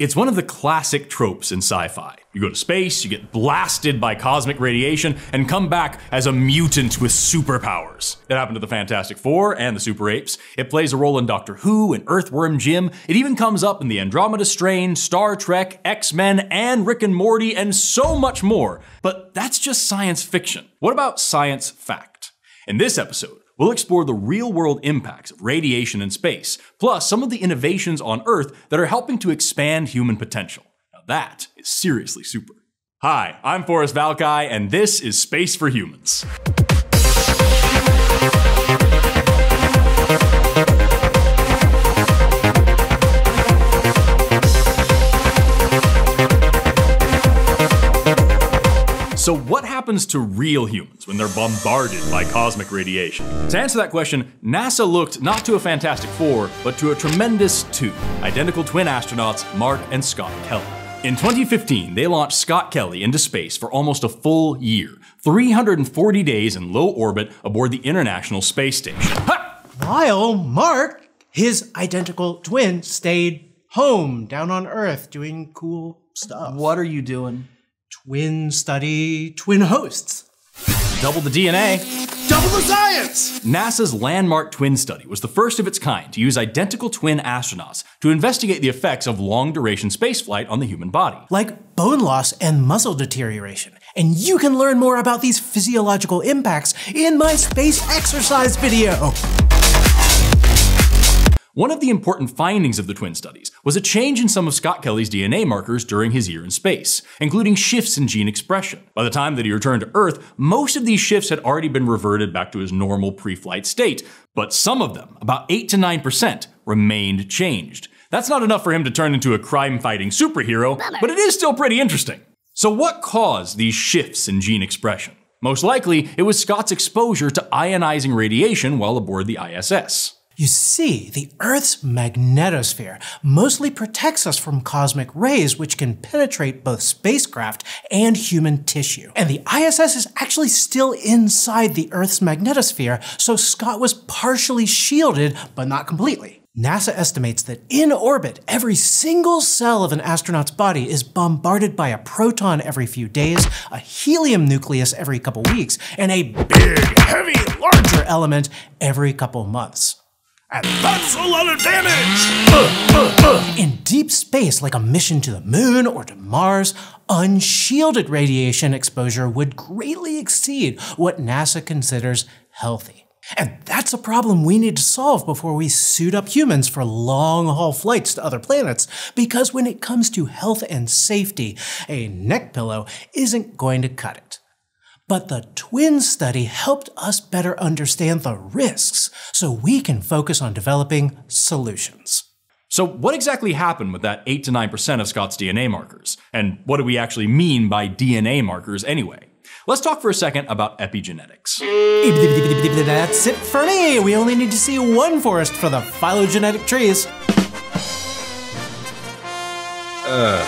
It's one of the classic tropes in sci fi. You go to space, you get blasted by cosmic radiation, and come back as a mutant with superpowers. It happened to the Fantastic Four and the Super Apes. It plays a role in Doctor Who and Earthworm Jim. It even comes up in the Andromeda Strain, Star Trek, X Men, and Rick and Morty, and so much more. But that's just science fiction. What about science fact? In this episode, We'll explore the real world impacts of radiation in space, plus some of the innovations on Earth that are helping to expand human potential. Now that is seriously super. Hi, I'm Forrest Valkai, and this is Space for Humans. So, what happens to real humans when they're bombarded by cosmic radiation? To answer that question, NASA looked not to a Fantastic Four, but to a tremendous two identical twin astronauts, Mark and Scott Kelly. In 2015, they launched Scott Kelly into space for almost a full year, 340 days in low orbit aboard the International Space Station. Ha! While Mark, his identical twin, stayed home down on Earth doing cool stuff. What are you doing? Twin study, twin hosts. Double the DNA. Double the science! NASA's landmark twin study was the first of its kind to use identical twin astronauts to investigate the effects of long duration spaceflight on the human body. Like bone loss and muscle deterioration. And you can learn more about these physiological impacts in my space exercise video. One of the important findings of the twin studies was a change in some of Scott Kelly's DNA markers during his year in space, including shifts in gene expression. By the time that he returned to Earth, most of these shifts had already been reverted back to his normal pre flight state, but some of them, about 8 to 9%, remained changed. That's not enough for him to turn into a crime fighting superhero, but it is still pretty interesting. So, what caused these shifts in gene expression? Most likely, it was Scott's exposure to ionizing radiation while aboard the ISS. You see, the Earth's magnetosphere mostly protects us from cosmic rays which can penetrate both spacecraft and human tissue. And the ISS is actually still inside the Earth's magnetosphere, so Scott was partially shielded, but not completely. NASA estimates that in orbit, every single cell of an astronaut's body is bombarded by a proton every few days, a helium nucleus every couple weeks, and a big, heavy, larger element every couple months. And that's a lot of damage! In deep space, like a mission to the moon or to Mars, unshielded radiation exposure would greatly exceed what NASA considers healthy. And that's a problem we need to solve before we suit up humans for long haul flights to other planets, because when it comes to health and safety, a neck pillow isn't going to cut it. But the twin study helped us better understand the risks so we can focus on developing solutions. So, what exactly happened with that 8 to 9% of Scott's DNA markers? And what do we actually mean by DNA markers anyway? Let's talk for a second about epigenetics. That's it for me. We only need to see one forest for the phylogenetic trees. Uh.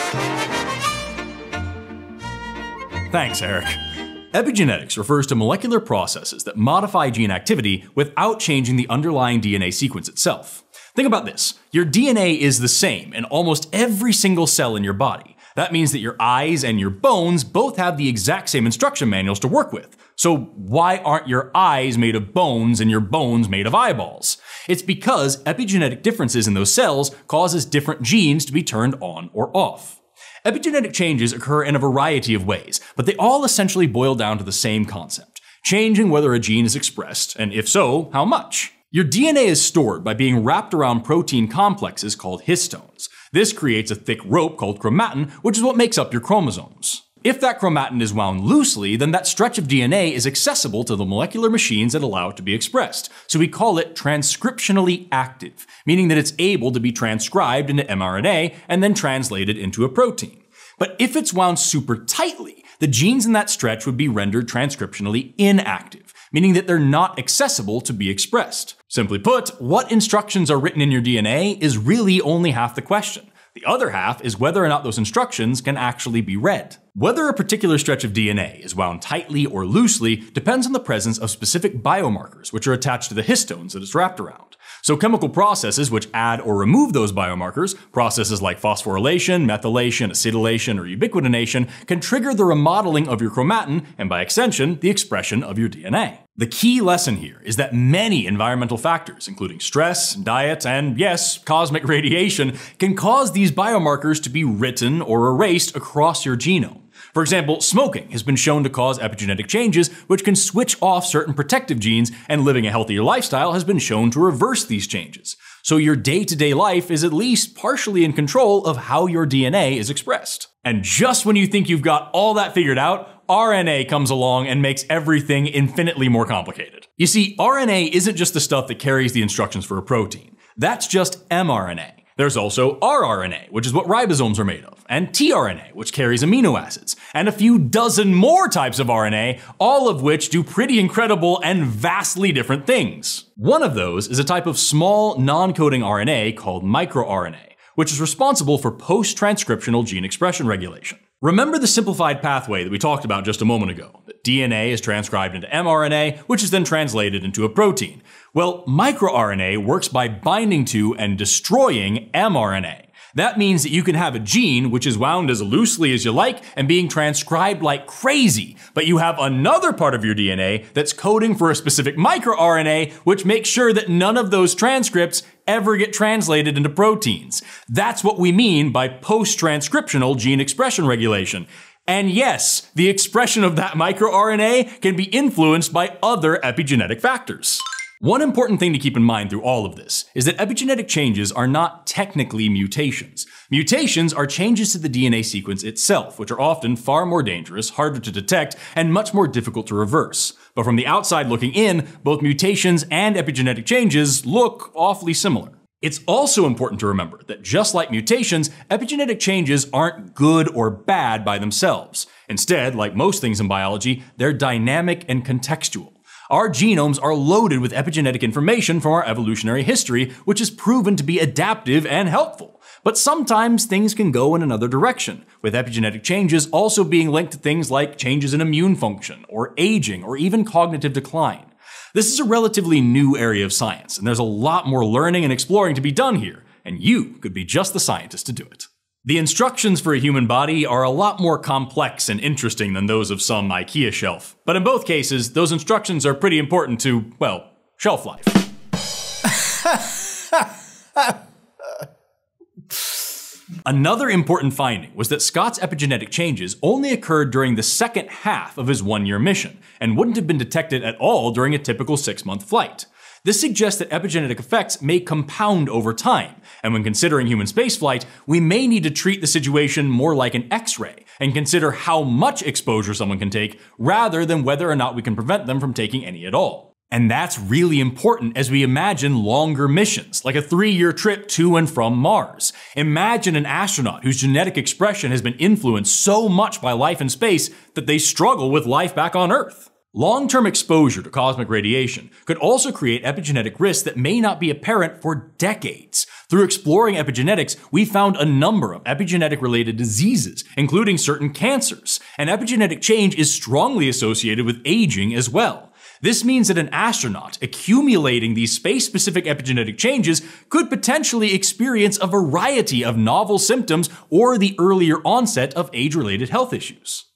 Thanks, Eric. Epigenetics refers to molecular processes that modify gene activity without changing the underlying DNA sequence itself. Think about this. Your DNA is the same in almost every single cell in your body. That means that your eyes and your bones both have the exact same instruction manuals to work with. So why aren't your eyes made of bones and your bones made of eyeballs? It's because epigenetic differences in those cells causes different genes to be turned on or off. Epigenetic changes occur in a variety of ways, but they all essentially boil down to the same concept changing whether a gene is expressed, and if so, how much. Your DNA is stored by being wrapped around protein complexes called histones. This creates a thick rope called chromatin, which is what makes up your chromosomes. If that chromatin is wound loosely, then that stretch of DNA is accessible to the molecular machines that allow it to be expressed. So we call it transcriptionally active, meaning that it's able to be transcribed into mRNA and then translated into a protein. But if it's wound super tightly, the genes in that stretch would be rendered transcriptionally inactive, meaning that they're not accessible to be expressed. Simply put, what instructions are written in your DNA is really only half the question. The other half is whether or not those instructions can actually be read. Whether a particular stretch of DNA is wound tightly or loosely depends on the presence of specific biomarkers, which are attached to the histones that it's wrapped around. So chemical processes which add or remove those biomarkers, processes like phosphorylation, methylation, acetylation, or ubiquitination, can trigger the remodeling of your chromatin and by extension, the expression of your DNA. The key lesson here is that many environmental factors, including stress, diet, and yes, cosmic radiation, can cause these biomarkers to be written or erased across your genome. For example, smoking has been shown to cause epigenetic changes which can switch off certain protective genes, and living a healthier lifestyle has been shown to reverse these changes. So your day to day life is at least partially in control of how your DNA is expressed. And just when you think you've got all that figured out, RNA comes along and makes everything infinitely more complicated. You see, RNA isn't just the stuff that carries the instructions for a protein. That's just mRNA. There's also rRNA, which is what ribosomes are made of, and tRNA, which carries amino acids, and a few dozen more types of RNA, all of which do pretty incredible and vastly different things. One of those is a type of small, non coding RNA called microRNA, which is responsible for post transcriptional gene expression regulation. Remember the simplified pathway that we talked about just a moment ago. That DNA is transcribed into mRNA, which is then translated into a protein. Well, microRNA works by binding to and destroying mRNA. That means that you can have a gene which is wound as loosely as you like and being transcribed like crazy, but you have another part of your DNA that's coding for a specific microRNA, which makes sure that none of those transcripts ever get translated into proteins. That's what we mean by post-transcriptional gene expression regulation. And yes, the expression of that microRNA can be influenced by other epigenetic factors. One important thing to keep in mind through all of this is that epigenetic changes are not technically mutations. Mutations are changes to the DNA sequence itself, which are often far more dangerous, harder to detect, and much more difficult to reverse. But from the outside looking in, both mutations and epigenetic changes look awfully similar. It's also important to remember that just like mutations, epigenetic changes aren't good or bad by themselves. Instead, like most things in biology, they're dynamic and contextual. Our genomes are loaded with epigenetic information from our evolutionary history, which is proven to be adaptive and helpful. But sometimes things can go in another direction, with epigenetic changes also being linked to things like changes in immune function, or aging, or even cognitive decline. This is a relatively new area of science, and there's a lot more learning and exploring to be done here, and you could be just the scientist to do it. The instructions for a human body are a lot more complex and interesting than those of some IKEA shelf. But in both cases, those instructions are pretty important to, well, shelf life. Another important finding was that Scott's epigenetic changes only occurred during the second half of his one year mission, and wouldn't have been detected at all during a typical six month flight. This suggests that epigenetic effects may compound over time, and when considering human spaceflight, we may need to treat the situation more like an X ray and consider how much exposure someone can take rather than whether or not we can prevent them from taking any at all. And that's really important as we imagine longer missions, like a three year trip to and from Mars. Imagine an astronaut whose genetic expression has been influenced so much by life in space that they struggle with life back on Earth. Long term exposure to cosmic radiation could also create epigenetic risks that may not be apparent for decades. Through exploring epigenetics, we found a number of epigenetic related diseases, including certain cancers, and epigenetic change is strongly associated with aging as well. This means that an astronaut accumulating these space specific epigenetic changes could potentially experience a variety of novel symptoms or the earlier onset of age related health issues.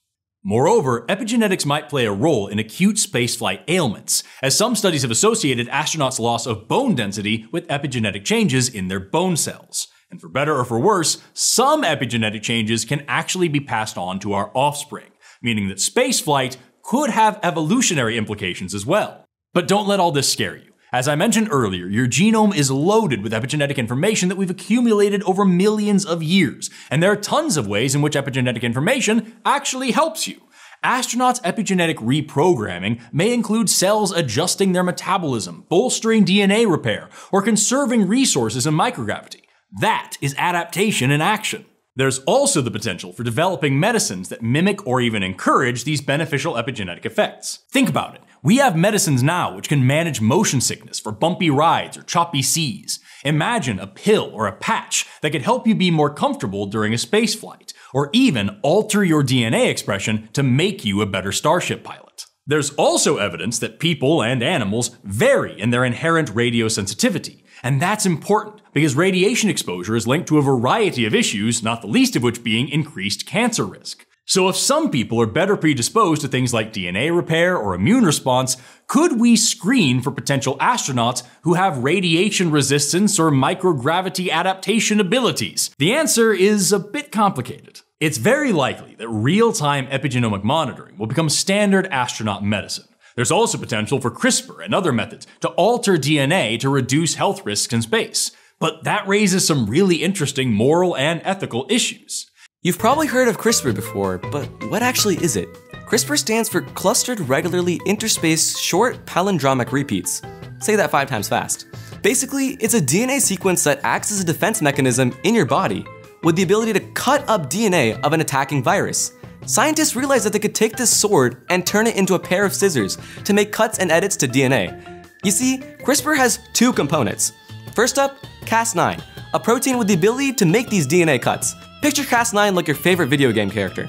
Moreover, epigenetics might play a role in acute spaceflight ailments, as some studies have associated astronauts' loss of bone density with epigenetic changes in their bone cells. And for better or for worse, some epigenetic changes can actually be passed on to our offspring, meaning that spaceflight could have evolutionary implications as well. But don't let all this scare you. As I mentioned earlier, your genome is loaded with epigenetic information that we've accumulated over millions of years, and there are tons of ways in which epigenetic information actually helps you. Astronauts' epigenetic reprogramming may include cells adjusting their metabolism, bolstering DNA repair, or conserving resources in microgravity. That is adaptation in action. There's also the potential for developing medicines that mimic or even encourage these beneficial epigenetic effects. Think about it. We have medicines now which can manage motion sickness for bumpy rides or choppy seas. Imagine a pill or a patch that could help you be more comfortable during a space flight, or even alter your DNA expression to make you a better starship pilot. There's also evidence that people and animals vary in their inherent radiosensitivity, and that's important because radiation exposure is linked to a variety of issues, not the least of which being increased cancer risk. So if some people are better predisposed to things like DNA repair or immune response, could we screen for potential astronauts who have radiation resistance or microgravity adaptation abilities? The answer is a bit complicated. It's very likely that real-time epigenomic monitoring will become standard astronaut medicine. There's also potential for CRISPR and other methods to alter DNA to reduce health risks in space. But that raises some really interesting moral and ethical issues. You've probably heard of CRISPR before, but what actually is it? CRISPR stands for Clustered Regularly Interspaced Short Palindromic Repeats. Say that five times fast. Basically, it's a DNA sequence that acts as a defense mechanism in your body, with the ability to cut up DNA of an attacking virus. Scientists realized that they could take this sword and turn it into a pair of scissors to make cuts and edits to DNA. You see, CRISPR has two components. First up, Cas9, a protein with the ability to make these DNA cuts. Picture Cas9 like your favorite video game character.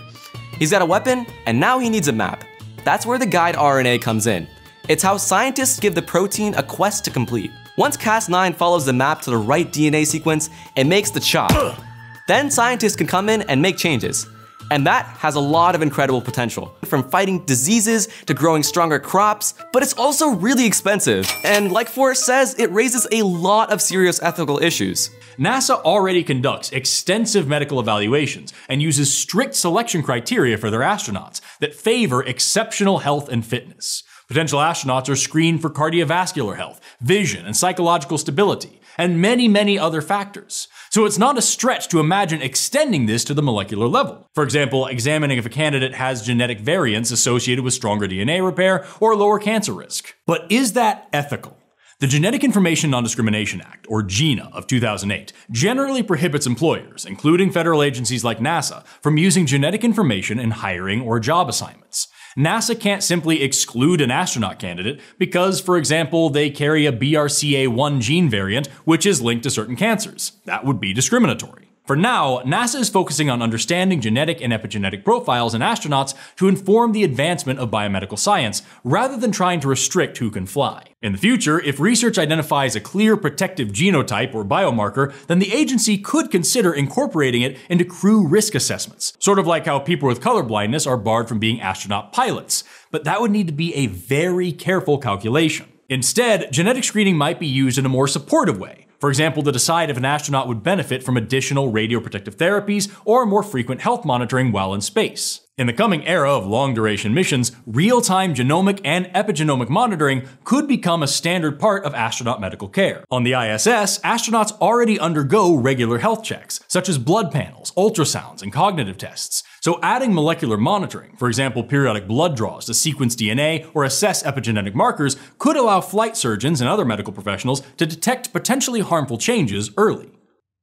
He's got a weapon, and now he needs a map. That's where the guide RNA comes in. It's how scientists give the protein a quest to complete. Once Cas9 follows the map to the right DNA sequence, it makes the chop. Then scientists can come in and make changes. And that has a lot of incredible potential, from fighting diseases to growing stronger crops, but it's also really expensive. And like Forrest says, it raises a lot of serious ethical issues. NASA already conducts extensive medical evaluations and uses strict selection criteria for their astronauts that favor exceptional health and fitness. Potential astronauts are screened for cardiovascular health, vision, and psychological stability, and many, many other factors. So it's not a stretch to imagine extending this to the molecular level. For example, examining if a candidate has genetic variants associated with stronger DNA repair or lower cancer risk. But is that ethical? The Genetic Information Non-Discrimination Act, or GINA, of 2008, generally prohibits employers, including federal agencies like NASA, from using genetic information in hiring or job assignments. NASA can't simply exclude an astronaut candidate because, for example, they carry a BRCA1 gene variant which is linked to certain cancers. That would be discriminatory. For now, NASA is focusing on understanding genetic and epigenetic profiles in astronauts to inform the advancement of biomedical science, rather than trying to restrict who can fly. In the future, if research identifies a clear protective genotype or biomarker, then the agency could consider incorporating it into crew risk assessments, sort of like how people with color blindness are barred from being astronaut pilots. But that would need to be a very careful calculation. Instead, genetic screening might be used in a more supportive way, for example, to decide if an astronaut would benefit from additional radioprotective therapies or more frequent health monitoring while in space. In the coming era of long duration missions, real time genomic and epigenomic monitoring could become a standard part of astronaut medical care. On the ISS, astronauts already undergo regular health checks, such as blood panels, ultrasounds, and cognitive tests. So adding molecular monitoring, for example periodic blood draws to sequence DNA or assess epigenetic markers, could allow flight surgeons and other medical professionals to detect potentially harmful changes early.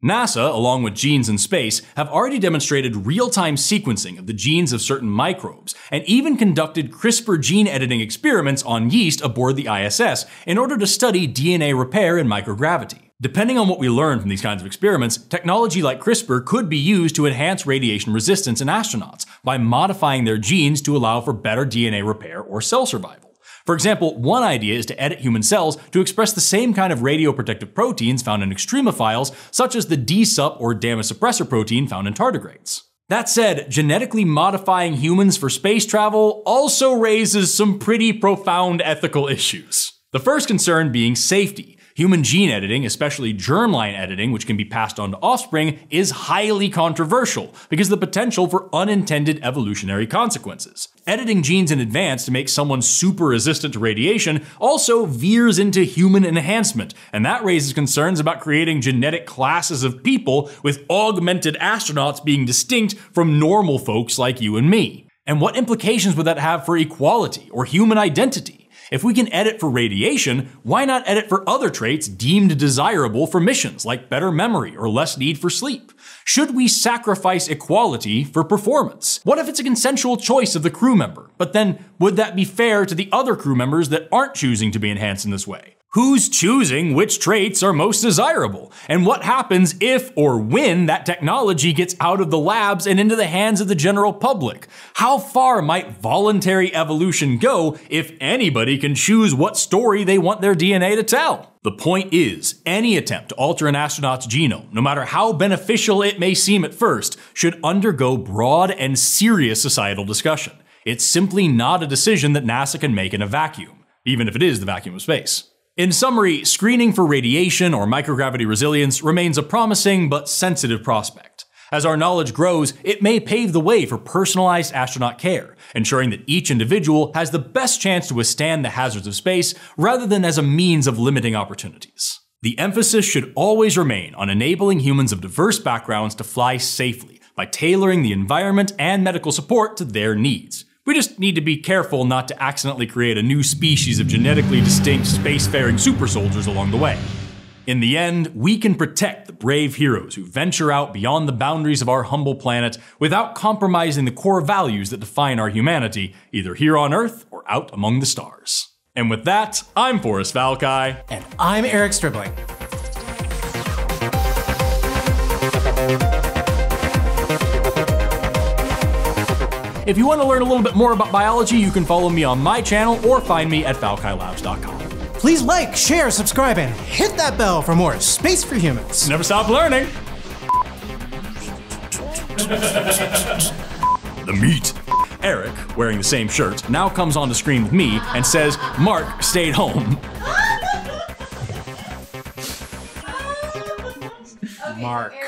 NASA, along with Genes in Space, have already demonstrated real-time sequencing of the genes of certain microbes, and even conducted CRISPR gene editing experiments on yeast aboard the ISS in order to study DNA repair in microgravity. Depending on what we learn from these kinds of experiments, technology like CRISPR could be used to enhance radiation resistance in astronauts by modifying their genes to allow for better DNA repair or cell survival. For example, one idea is to edit human cells to express the same kind of radioprotective proteins found in extremophiles, such as the DSUP or damage suppressor protein found in tardigrades. That said, genetically modifying humans for space travel also raises some pretty profound ethical issues. The first concern being safety. Human gene editing, especially germline editing, which can be passed on to offspring, is highly controversial because of the potential for unintended evolutionary consequences. Editing genes in advance to make someone super resistant to radiation also veers into human enhancement, and that raises concerns about creating genetic classes of people with augmented astronauts being distinct from normal folks like you and me. And what implications would that have for equality or human identity? If we can edit for radiation, why not edit for other traits deemed desirable for missions, like better memory or less need for sleep? Should we sacrifice equality for performance? What if it's a consensual choice of the crew member? But then, would that be fair to the other crew members that aren't choosing to be enhanced in this way? Who's choosing which traits are most desirable? And what happens if or when that technology gets out of the labs and into the hands of the general public? How far might voluntary evolution go if anybody can choose what story they want their DNA to tell? The point is, any attempt to alter an astronaut's genome, no matter how beneficial it may seem at first, should undergo broad and serious societal discussion. It's simply not a decision that NASA can make in a vacuum, even if it is the vacuum of space. In summary, screening for radiation or microgravity resilience remains a promising but sensitive prospect. As our knowledge grows, it may pave the way for personalized astronaut care, ensuring that each individual has the best chance to withstand the hazards of space rather than as a means of limiting opportunities. The emphasis should always remain on enabling humans of diverse backgrounds to fly safely by tailoring the environment and medical support to their needs. We just need to be careful not to accidentally create a new species of genetically distinct spacefaring super soldiers along the way. In the end, we can protect the brave heroes who venture out beyond the boundaries of our humble planet without compromising the core values that define our humanity, either here on Earth or out among the stars. And with that, I'm Forrest Valkai. And I'm Eric Stribling. If you want to learn a little bit more about biology, you can follow me on my channel or find me at valkailabs.com. Please like, share, subscribe, and hit that bell for more Space for Humans. Never stop learning. the meat. Eric, wearing the same shirt, now comes on the screen with me and says Mark stayed home. Mark. Eric,